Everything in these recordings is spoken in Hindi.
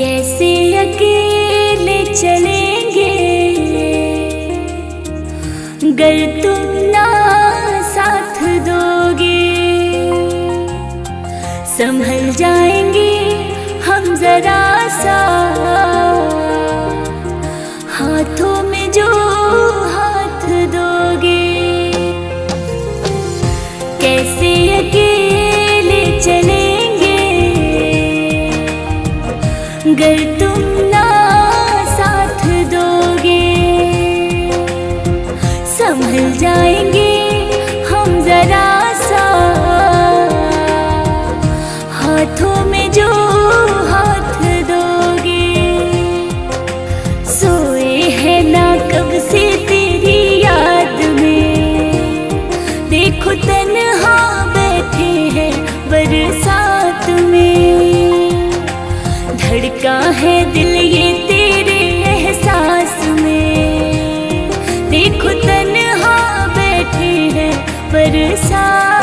कैसे अकेले चलेंगे? गर तुम ना साथ दोगे संभल जाएँगे हम जरा सा। गर धड़का है दिल ये तेरे एहसास में। देखो तन्हा बैठे हैं बरसात।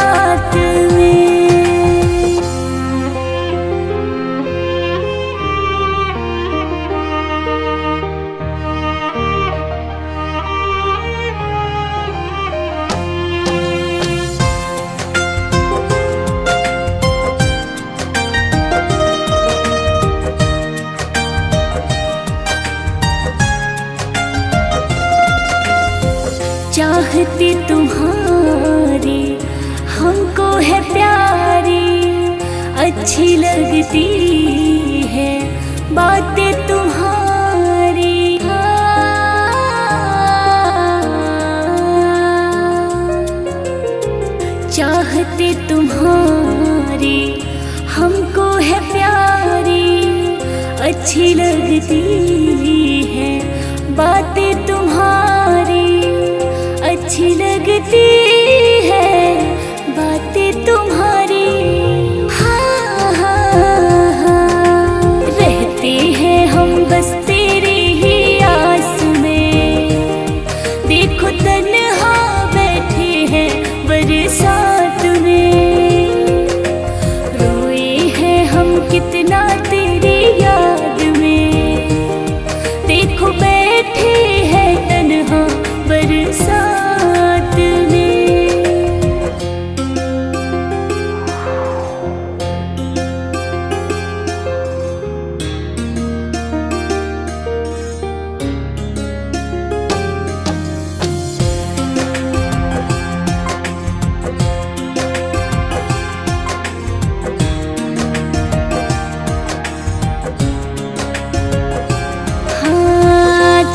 चाहते तुम्हारी, हमको है प्यारी, अच्छी लगती है बातें तुम्हारी। चाहते तुम्हारी, हमको है प्यारी, अच्छी लगती है बातें तुम्हारी।